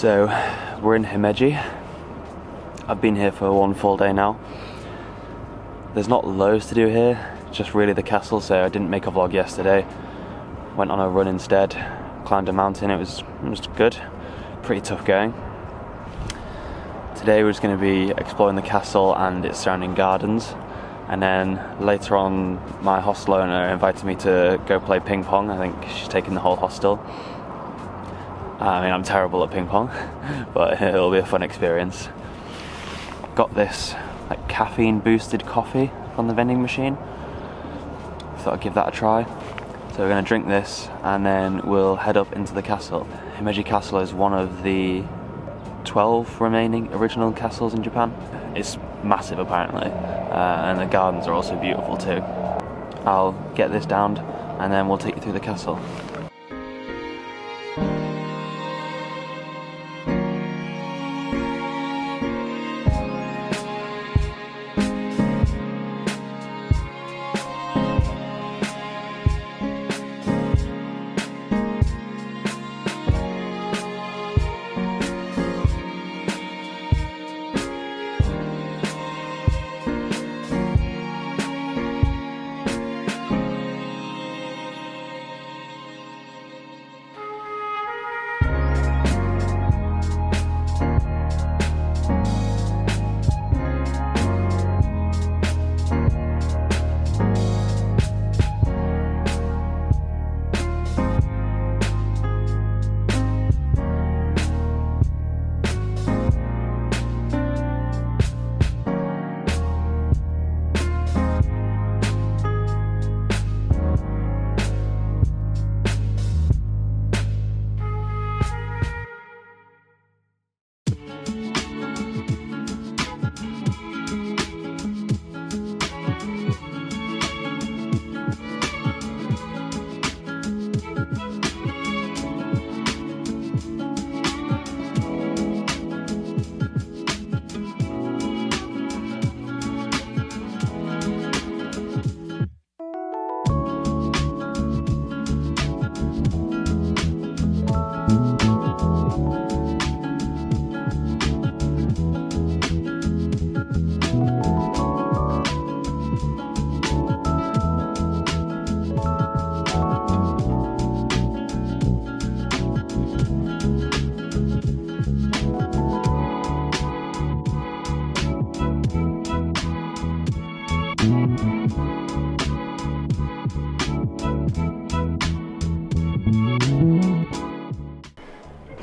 So, we're in Himeji. I've been here for one full day now. There's not loads to do here, just really the castle, so I didn't make a vlog yesterday. Went on a run instead, climbed a mountain, it was, it was good. Pretty tough going. Today we're just going to be exploring the castle and its surrounding gardens. And then later on, my hostel owner invited me to go play ping pong. I think she's taking the whole hostel. I mean, I'm terrible at ping pong, but it'll be a fun experience. Got this like caffeine boosted coffee from the vending machine. Thought I'd give that a try. So we're going to drink this and then we'll head up into the castle. Himeji Castle is one of the 12 remaining original castles in Japan. It's massive apparently, uh, and the gardens are also beautiful too. I'll get this downed and then we'll take you through the castle.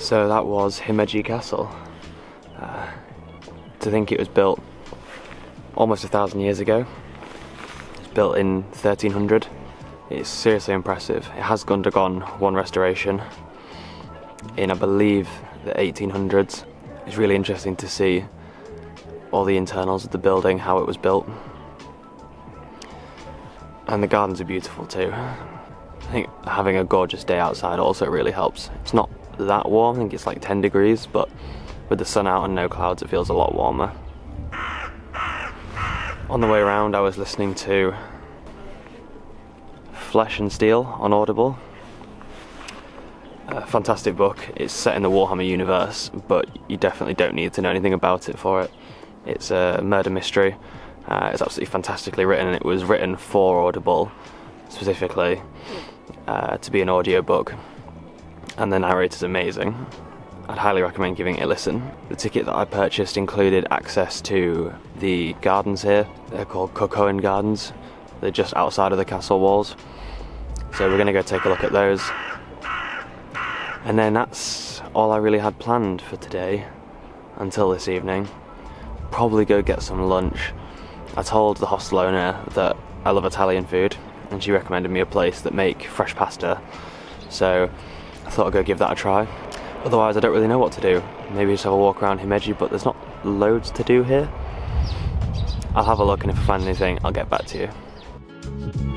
So that was Himeji Castle. Uh, to think it was built almost a thousand years ago. It's built in 1300. It's seriously impressive. It has undergone one restoration in, I believe, the 1800s. It's really interesting to see all the internals of the building, how it was built. And the gardens are beautiful too. I think having a gorgeous day outside also really helps. It's not that warm, I think it's like 10 degrees, but with the sun out and no clouds, it feels a lot warmer. On the way around, I was listening to Flesh and Steel on Audible. A fantastic book. It's set in the Warhammer universe, but you definitely don't need to know anything about it for it. It's a murder mystery. Uh, it's absolutely fantastically written, and it was written for Audible specifically uh, to be an audiobook and the narrator's amazing. I'd highly recommend giving it a listen. The ticket that I purchased included access to the gardens here. They're called Kokoen Gardens. They're just outside of the castle walls. So we're gonna go take a look at those. And then that's all I really had planned for today until this evening. Probably go get some lunch. I told the hostel owner that I love Italian food and she recommended me a place that make fresh pasta. So I thought I'd go give that a try. Otherwise, I don't really know what to do. Maybe just have a walk around Himeji, but there's not loads to do here. I'll have a look, and if I find anything, I'll get back to you.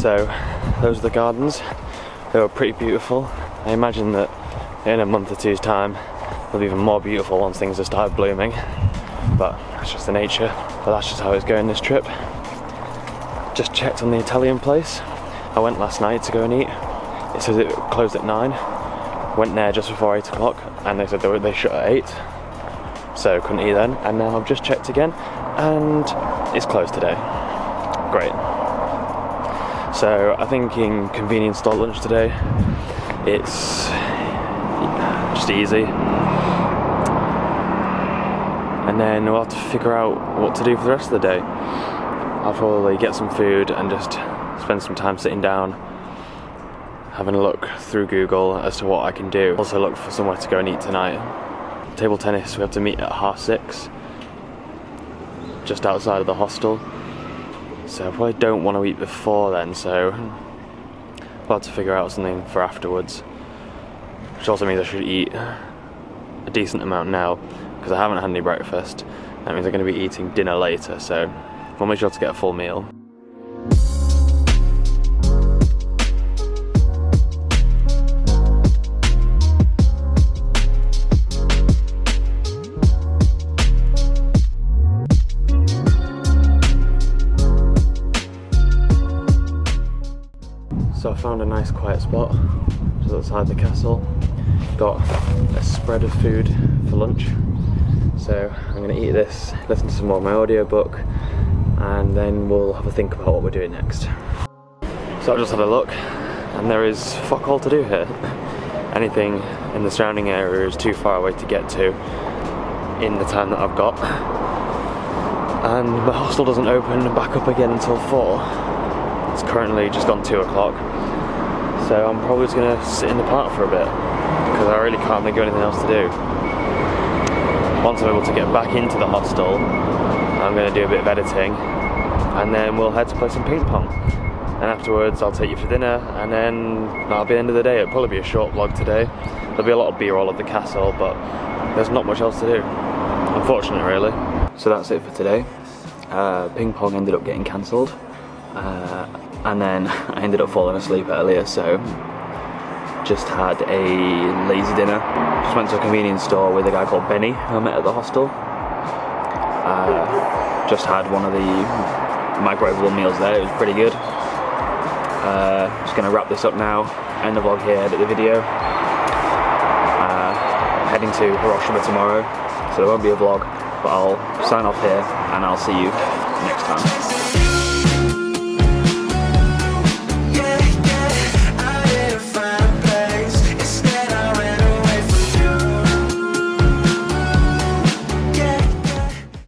So those are the gardens. They were pretty beautiful. I imagine that in a month or two's time they'll be even more beautiful once things have started blooming. But that's just the nature. But that's just how it's going this trip. Just checked on the Italian place. I went last night to go and eat. It says it closed at nine. Went there just before eight o'clock, and they said they, were, they shut at eight. So couldn't eat then. And now I've just checked again, and it's closed today. Great. So I think in convenience store lunch today, it's just easy. And then we'll have to figure out what to do for the rest of the day. I'll probably get some food and just spend some time sitting down, having a look through Google as to what I can do. Also look for somewhere to go and eat tonight. Table tennis, we have to meet at half six, just outside of the hostel. So I probably don't want to eat before then, so I'll have to figure out something for afterwards. Which also means I should eat a decent amount now, because I haven't had any breakfast. That means I'm going to be eating dinner later, so We'll make sure to get a full meal. Nice quiet spot just outside the castle. Got a spread of food for lunch. So I'm gonna eat this, listen to some more of my audiobook, and then we'll have a think about what we're doing next. So I've just had a look and there is fuck all to do here. Anything in the surrounding area is too far away to get to in the time that I've got. And the hostel doesn't open back up again until 4. It's currently just gone 2 o'clock. So I'm probably just to sit in the park for a bit because I really can't think of anything else to do. Once I'm able to get back into the hostel, I'm to do a bit of editing and then we'll head to play some ping pong. And afterwards I'll take you for dinner and then that'll be the end of the day. It'll probably be a short vlog today. There'll be a lot of b-roll of the castle but there's not much else to do. Unfortunate really. So that's it for today. Uh, ping pong ended up getting cancelled uh, and then I ended up falling asleep earlier so just had a lazy dinner. Just went to a convenience store with a guy called Benny who I met at the hostel uh, just had one of the microwavable meals there, it was pretty good. Uh, just to wrap this up now, end the vlog here, edit the video. Uh, heading to Hiroshima tomorrow, so there won't be a vlog, but I'll sign off here and I'll see you next time.